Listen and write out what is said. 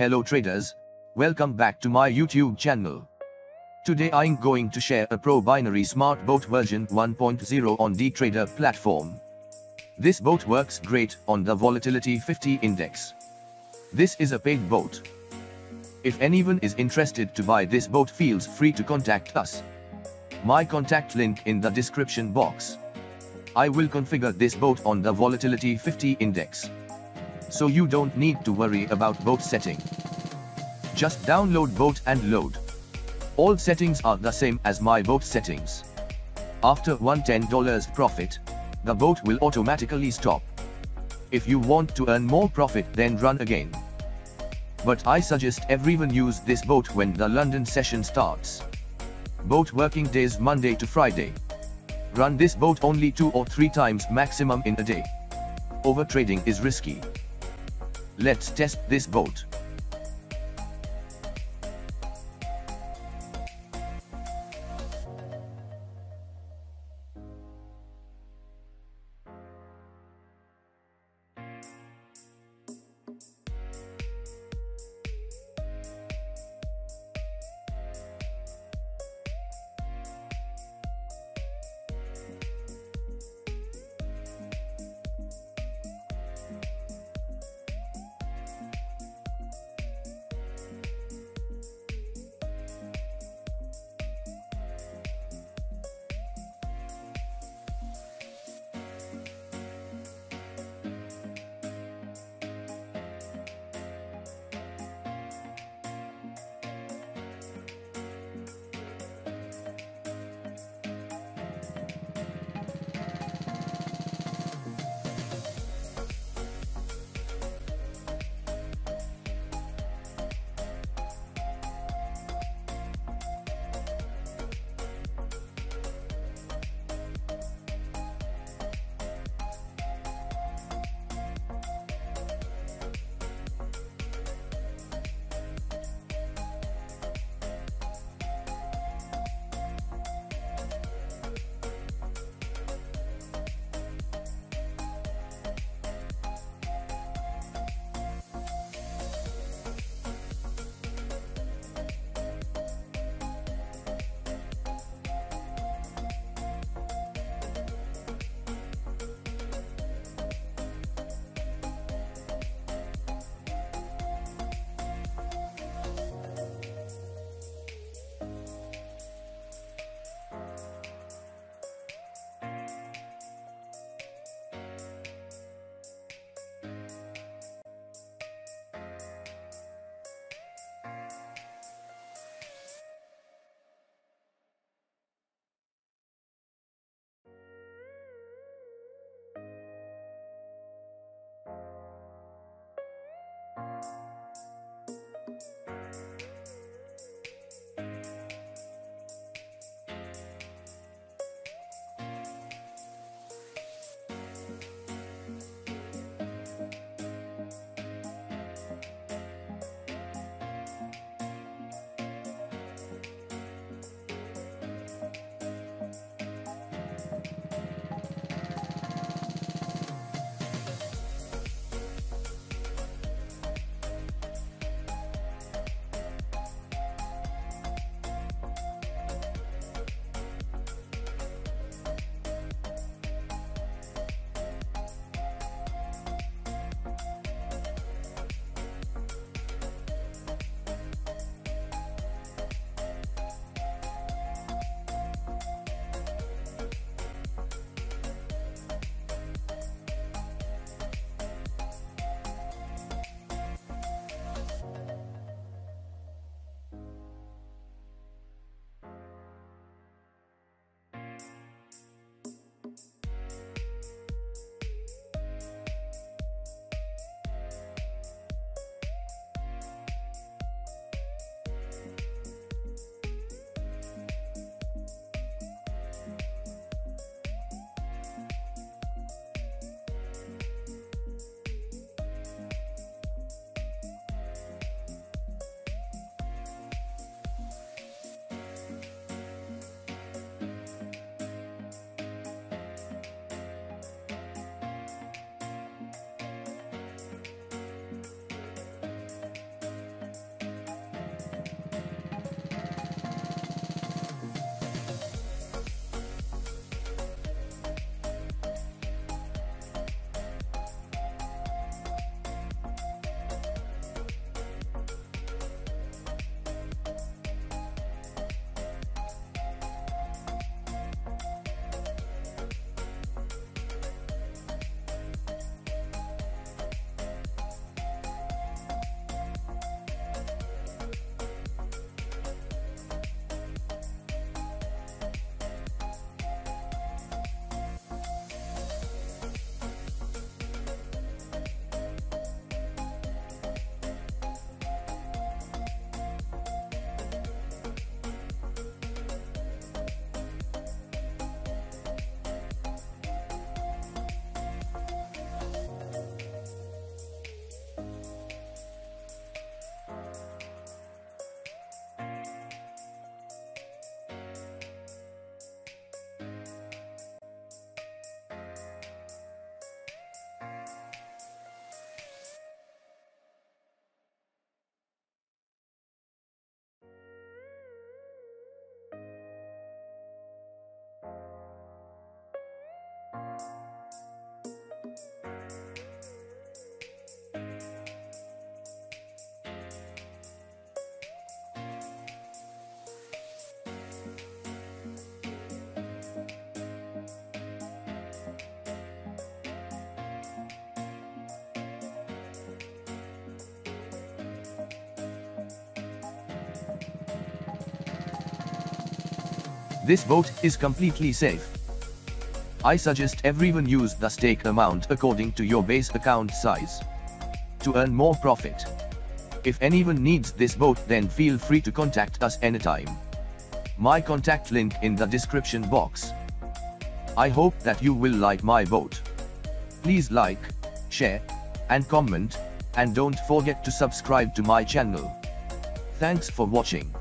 Hello traders, welcome back to my YouTube channel. Today I'm going to share a pro binary smart bot version 1.0 on DTrader platform. This bot works great on the volatility 50 index. This is a paid bot. If anyone is interested to buy this bot feels free to contact us. My contact link in the description box. I will configure this bot on the volatility 50 index. So you don't need to worry about bot setting. Just download bot and load. All settings are the same as my bot settings. After $110 profit, the bot will automatically stop. If you want to earn more profit then run again. But I suggest everyone use this bot when the London session starts. Bot working days Monday to Friday. Run this bot only 2 or 3 times maximum in a day. Overtrading is risky. Let's test this bot. This bot is completely safe. I suggest everyone use the stake amount according to your base account size. To earn more profit. If anyone needs this bot then feel free to contact us anytime. My contact link in the description box. I hope that you will like my bot. Please like, share, and comment, and don't forget to subscribe to my channel. Thanks for watching.